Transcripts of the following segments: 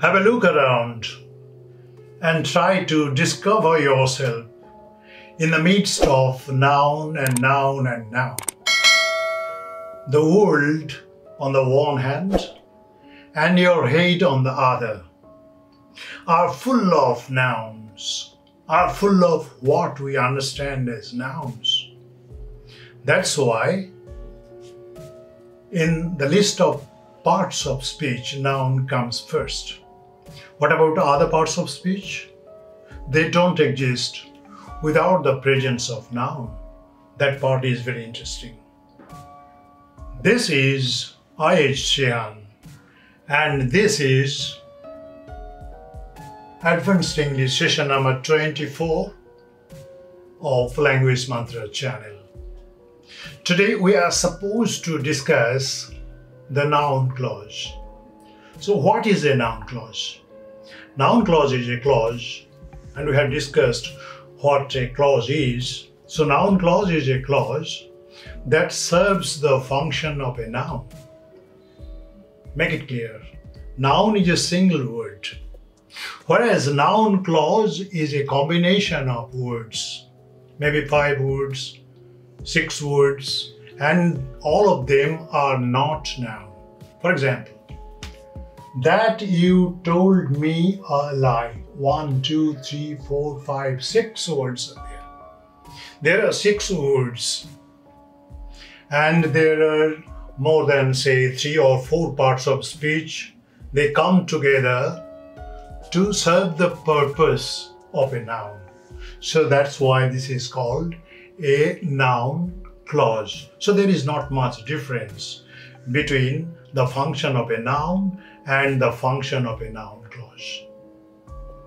Have a look around and try to discover yourself in the midst of noun and noun and noun. The world on the one hand and your head on the other are full of nouns, are full of what we understand as nouns. That's why in the list of parts of speech, noun comes first. What about other parts of speech? They don't exist without the presence of noun. That part is very interesting. This is I.H. Shehan and this is Advanced English session number 24 of Language Mantra channel. Today we are supposed to discuss the noun clause. So what is a noun clause? Noun clause is a clause and we have discussed what a clause is. So noun clause is a clause that serves the function of a noun. Make it clear. Noun is a single word, whereas noun clause is a combination of words, maybe five words, six words, and all of them are not noun. For example, that you told me a lie. One, two, three, four, five, six words are there. There are six words, and there are more than, say, three or four parts of speech, they come together to serve the purpose of a noun. So that's why this is called a noun clause. So there is not much difference between the function of a noun and the function of a noun clause.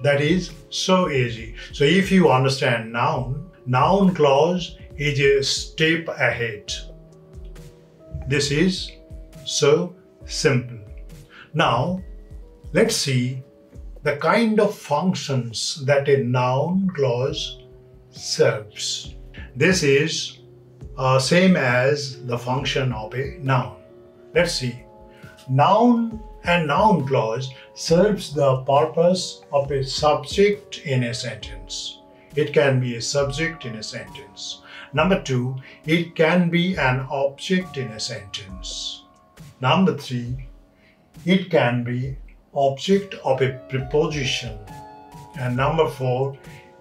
That is so easy. So if you understand noun, noun clause is a step ahead this is so simple. Now, let's see the kind of functions that a noun clause serves. This is uh, same as the function of a noun. Let's see. Noun and noun clause serves the purpose of a subject in a sentence. It can be a subject in a sentence. Number two, it can be an object in a sentence. Number three, it can be object of a preposition. And number four,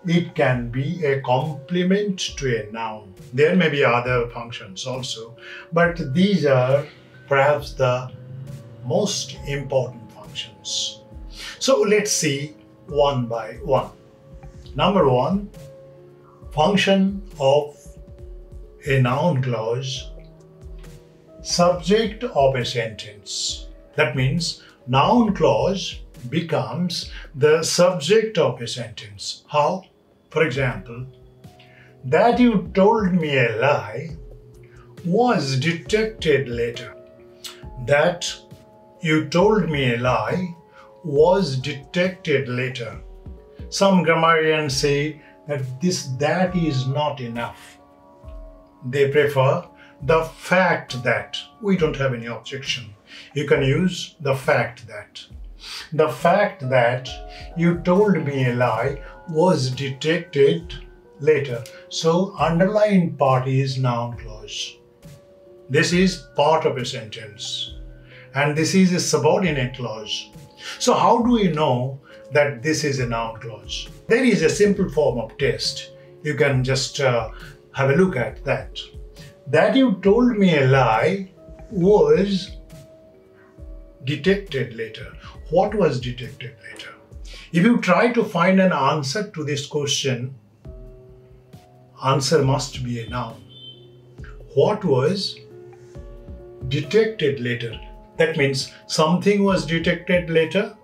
it can be a complement to a noun. There may be other functions also, but these are perhaps the most important functions. So let's see one by one. Number one, function of a noun clause, subject of a sentence. That means noun clause becomes the subject of a sentence. How? For example, that you told me a lie was detected later. That you told me a lie was detected later. Some grammarians say that this that is not enough. They prefer the fact that. We don't have any objection. You can use the fact that. The fact that you told me a lie was detected later. So underlined part is noun clause. This is part of a sentence. And this is a subordinate clause. So how do we know that this is a noun clause? There is a simple form of test. You can just uh, have a look at that. That you told me a lie was detected later. What was detected later? If you try to find an answer to this question, answer must be a noun. What was detected later? That means something was detected later,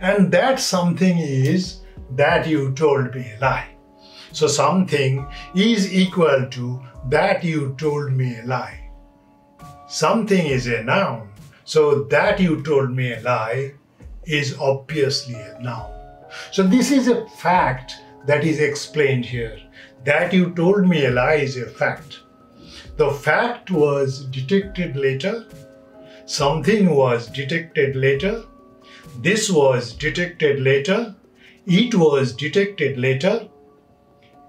and that something is that you told me a lie. So something is equal to that you told me a lie. Something is a noun. So that you told me a lie is obviously a noun. So this is a fact that is explained here. That you told me a lie is a fact. The fact was detected later. Something was detected later. this was detected later, it was detected later.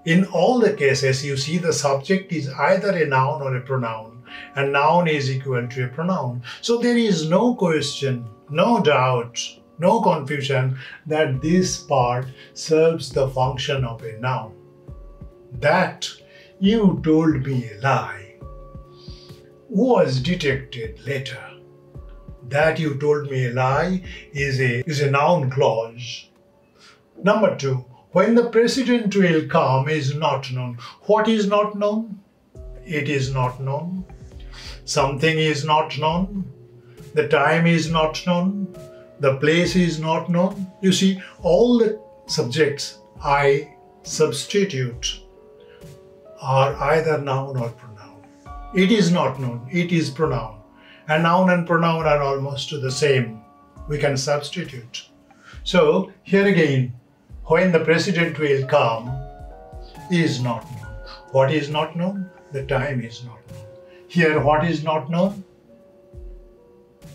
In all the cases, you see the subject is either a noun or a pronoun, and noun is equal to a pronoun. So there is no question, no doubt, no confusion that this part serves the function of a noun. That you told me a lie was detected later. That you told me a lie is a, is a noun clause. Number two, when the president will come is not known. What is not known? It is not known. Something is not known. The time is not known. The place is not known. You see, all the subjects I substitute are either noun or pronoun. It is not known, it is pronoun. And noun and pronoun are almost the same. We can substitute. So, here again, when the president will come is not known. What is not known? The time is not known. Here, what is not known?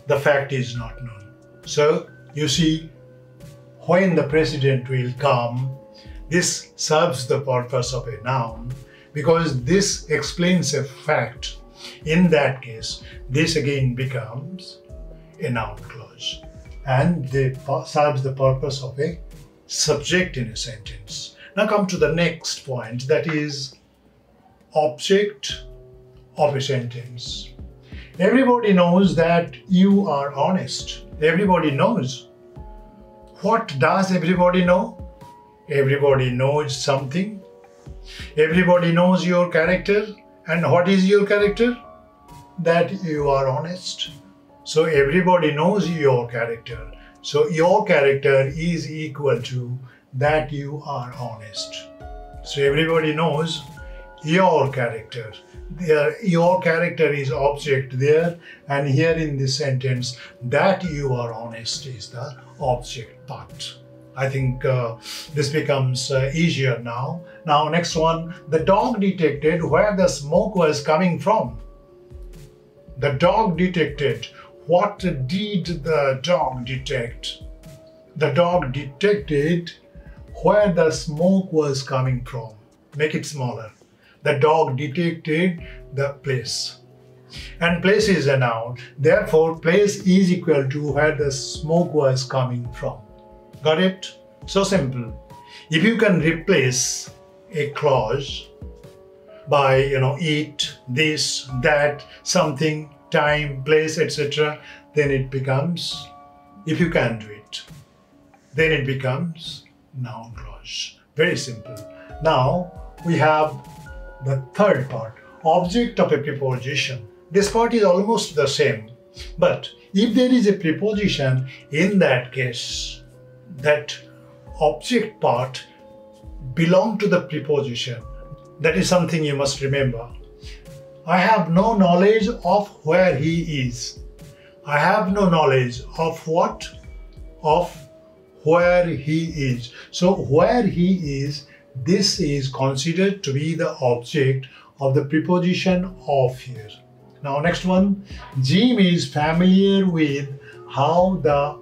The fact is not known. So, you see, when the president will come, this serves the purpose of a noun because this explains a fact. In that case, this again becomes a noun clause and they serves the purpose of a subject in a sentence. Now come to the next point that is object of a sentence. Everybody knows that you are honest. Everybody knows. What does everybody know? Everybody knows something Everybody knows your character. And what is your character? That you are honest. So everybody knows your character. So your character is equal to that you are honest. So everybody knows your character. There, your character is object there, and here in this sentence, that you are honest is the object part. I think uh, this becomes uh, easier now. Now, next one the dog detected where the smoke was coming from. The dog detected. What did the dog detect? The dog detected where the smoke was coming from. Make it smaller. The dog detected the place. And place is a noun. Therefore, place is equal to where the smoke was coming from. Got it? So simple. If you can replace a clause by, you know, it, this, that, something, time, place, etc., then it becomes, if you can do it, then it becomes noun clause. Very simple. Now we have the third part, object of a preposition. This part is almost the same, but if there is a preposition, in that case, that object part belong to the preposition. That is something you must remember. I have no knowledge of where he is. I have no knowledge of what? Of where he is. So, where he is, this is considered to be the object of the preposition of here. Now, next one Jim is familiar with how the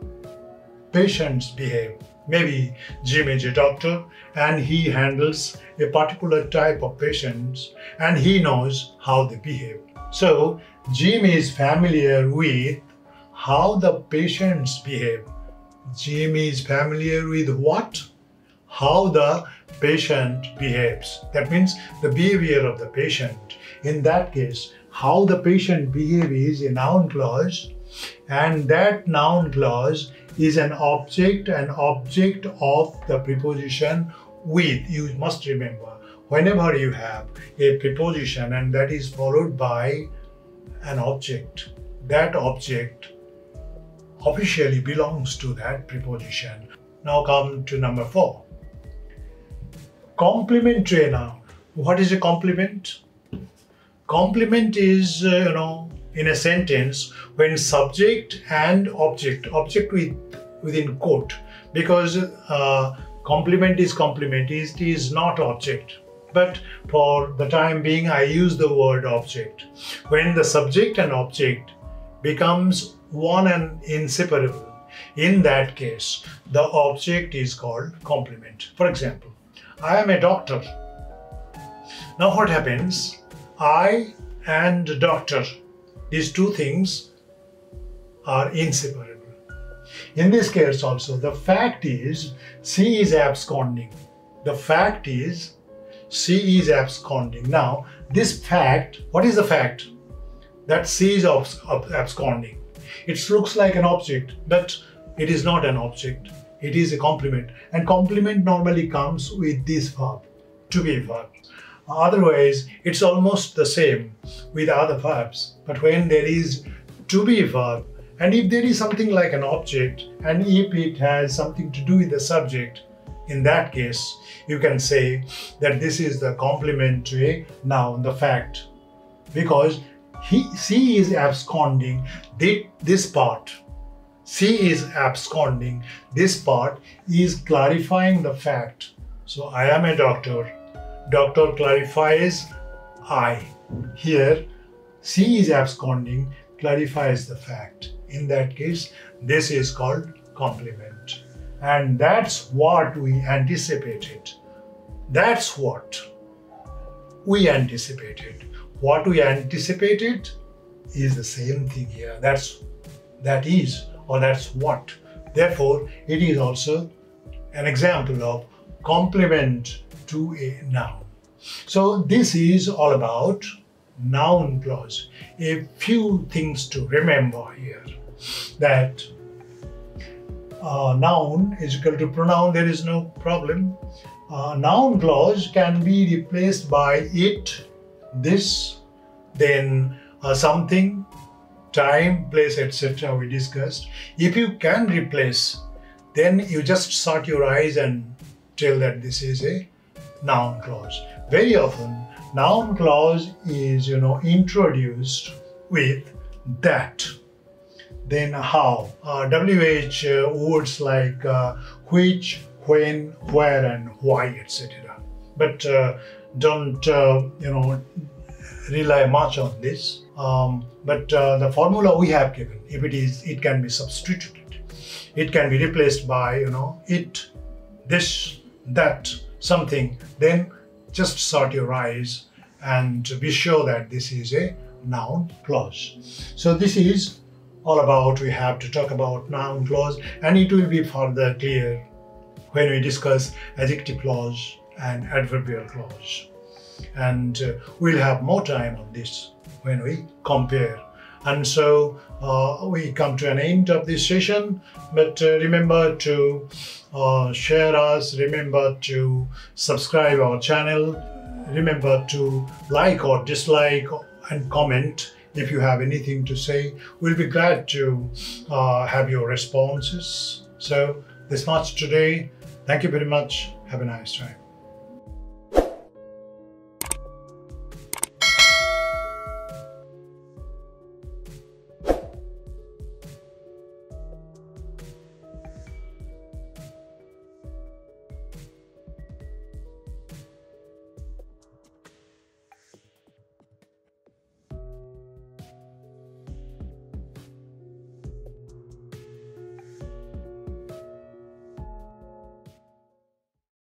patients behave. Maybe Jim is a doctor and he handles a particular type of patients and he knows how they behave. So, Jim is familiar with how the patients behave. Jim is familiar with what? How the patient behaves. That means the behavior of the patient. In that case, how the patient behaves is a noun clause, and that noun clause is an object, an object of the preposition with. You must remember, whenever you have a preposition and that is followed by an object, that object officially belongs to that preposition. Now come to number four. Complementary noun. What is a complement? Complement is, uh, you know, in a sentence when subject and object, object with within quote, because uh, complement is complement, it is not object. But for the time being, I use the word object. When the subject and object becomes one and inseparable, In that case, the object is called complement. For example, I am a doctor. Now what happens? I and doctor, these two things are inseparable. In this case also, the fact is C is absconding. The fact is C is absconding. Now, this fact, what is the fact? That C is absconding. It looks like an object, but it is not an object. It is a complement. And complement normally comes with this verb, to be verb. Otherwise, it's almost the same with other verbs. But when there is to be verb, and if there is something like an object, and if it has something to do with the subject, in that case, you can say that this is the complement to a noun, the fact, because he, she is absconding this part. She is absconding. This part is clarifying the fact. So I am a doctor. Doctor clarifies I. Here, C is absconding, clarifies the fact. In that case, this is called complement. And that's what we anticipated. That's what we anticipated. What we anticipated is the same thing here. That's that is or that's what. Therefore, it is also an example of complement to a noun. So this is all about noun clause. A few things to remember here that uh, noun is equal to pronoun, there is no problem. Uh, noun clause can be replaced by it, this, then uh, something, time, place, etc. we discussed. If you can replace, then you just shut your eyes and tell that this is a noun clause. Very often, noun clause is, you know, introduced with that then how. Uh, WH uh, words like uh, which, when, where, and why, etc. But uh, don't uh, you know rely much on this. Um, but the formula we have given, if it is, it can be substituted. It can be replaced by you know it, this, that, something. Then just sort your eyes and be sure that this is a noun clause. So this is all about we have to talk about noun clause and it will be further clear when we discuss adjective clause and adverbial clause and uh, we'll have more time on this when we compare and so uh, we come to an end of this session but uh, remember to uh, share us remember to subscribe our channel remember to like or dislike and comment if you have anything to say, we'll be glad to uh, have your responses. So, this much today. Thank you very much. Have a nice time.